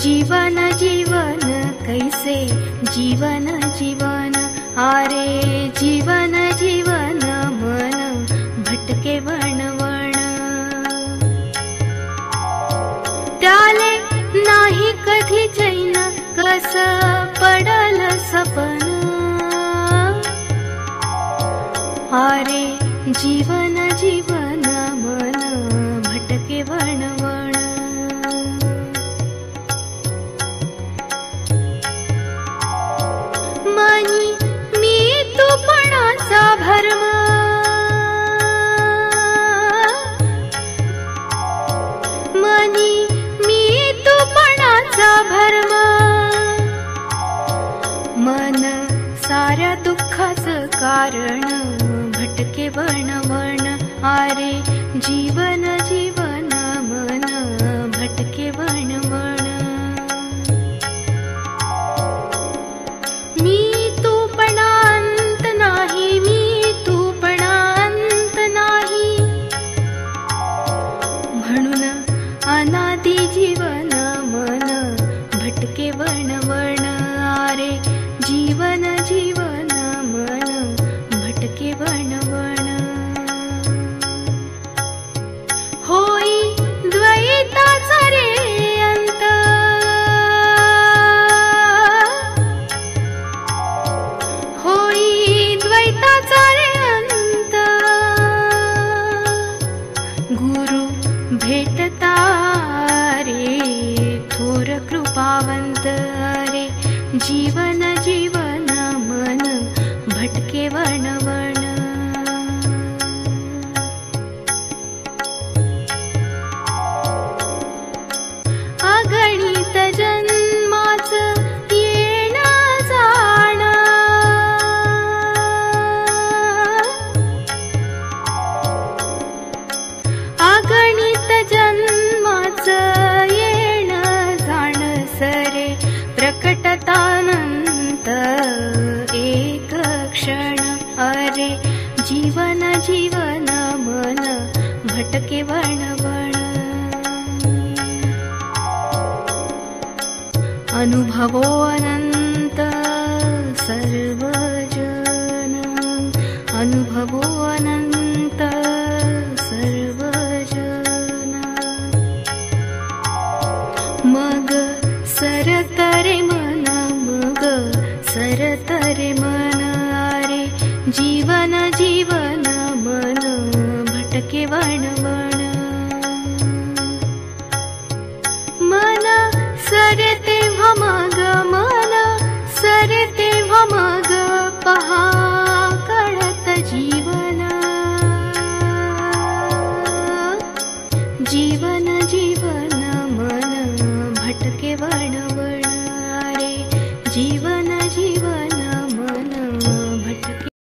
जीवन जीवन कैसे? जीवन जीवन आरे जीवन जीवन मन भटके वण वण। त्याले नाही कधी चैन कस पडल सपन? आरे जीवन जीवन मन कारण भटके वण वण आरे जीवन जीवन मन भटके वण वण। मी तूपणांत नाही मी तूपणांत नाही। म्हणून अनादि जीवन मन भटके वण वण जीवन जीवन मन भटके वण प्रकटतानंत एक क्षण अरे जीवन जीवन मन भटके वण वण। अनुभवो अनन्त सर्वजन। अनुभवो अनन्त सर्वजन। मग मग सरतरे मन आरे जीवन जीवन मन भटके वण वण। मन सरते मग मन सरते मग पहा कळत जीवन। जीवन जीवन मन भटके वण